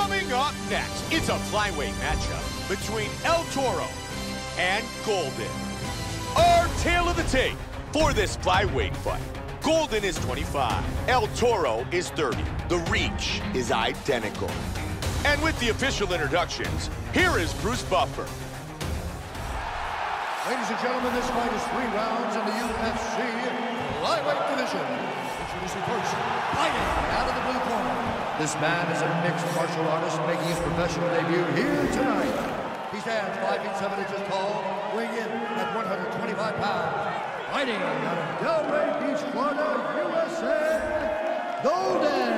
Coming up next, it's a flyweight matchup between El Toro and Golden. Our tale of the tape for this flyweight fight. Golden is 25. El Toro is 30. The reach is identical. And with the official introductions, here is Bruce Buffer. Ladies and gentlemen, this fight is three rounds in the UFC flyweight division. Introducing first, fighting out of the blue corner. This man is a mixed martial artist making his professional debut here tonight. He stands 5 feet 7 inches tall, weighing in at 125 pounds. Fighting out of Delray Beach, Florida, USA, Golden.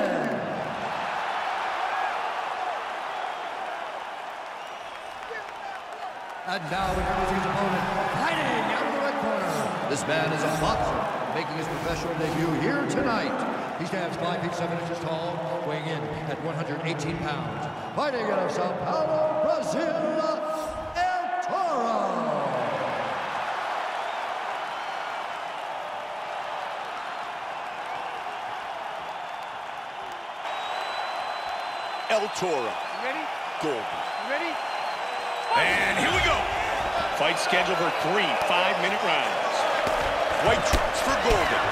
And now his opponent, fighting out of the red corner. This man is a boxer, making his professional debut here tonight. He stands 5 feet 7 inches tall, weighing in at 118 pounds. Fighting out of Sao Paulo, Brazil, El Toro. El Toro. Ready? Golden. Ready? And here we go. Fight scheduled for three five-minute rounds. White trunks for Golden.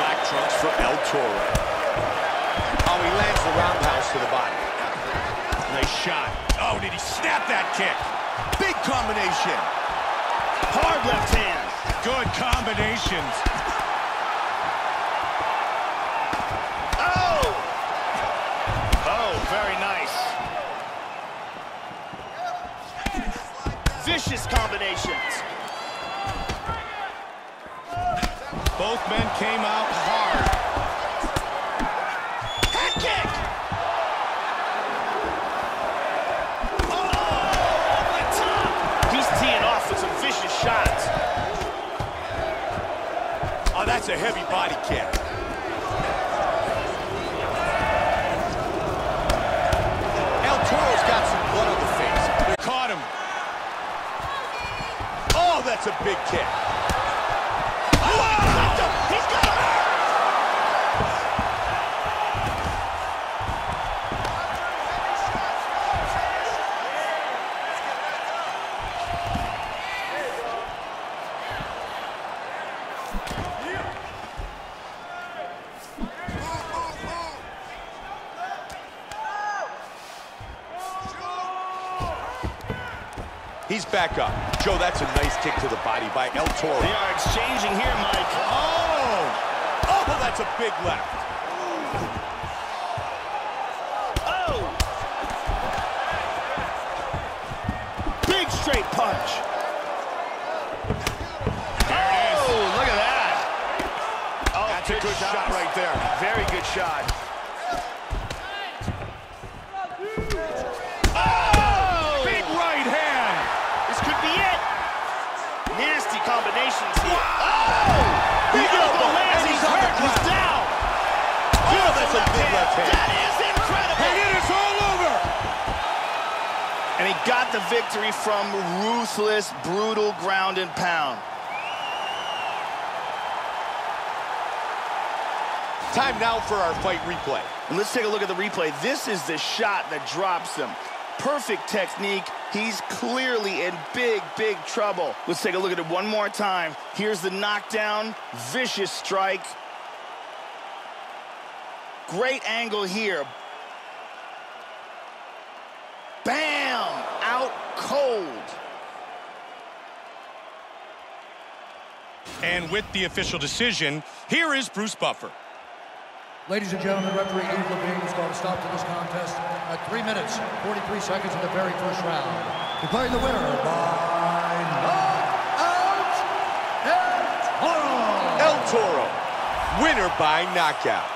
Black trunks for El Toro. Oh, he lands the roundhouse to the body. Nice shot. Oh, did he snap that kick? Big combination. Hard left hand. Good combinations. Oh! Oh, very nice. Vicious combinations. Both men came out hard. Head kick! Oh, oh over the top! He's teeing off with some vicious shots. Oh, that's a heavy body kick. El Toro's got some blood on the face. Caught him. Oh, that's a big kick. He's back up. Joe, that's a nice kick to the body by El Toro. They are exchanging here, Mike. Oh! Oh, that's a big left. Got the victory from ruthless, brutal ground and pound. Time now for our fight replay. And let's take a look at the replay. This is the shot that drops him. Perfect technique. He's clearly in big, big trouble. Let's take a look at it one more time. Here's the knockdown. Vicious strike. Great angle here. Bam! Out cold. And with the official decision, here is Bruce Buffer. Ladies and gentlemen, referee Yves Lavigne has called a stop to this contest at 3 minutes, 43 seconds in the very first round. Declaring the winner by knockout, El Toro. El Toro, winner by knockout.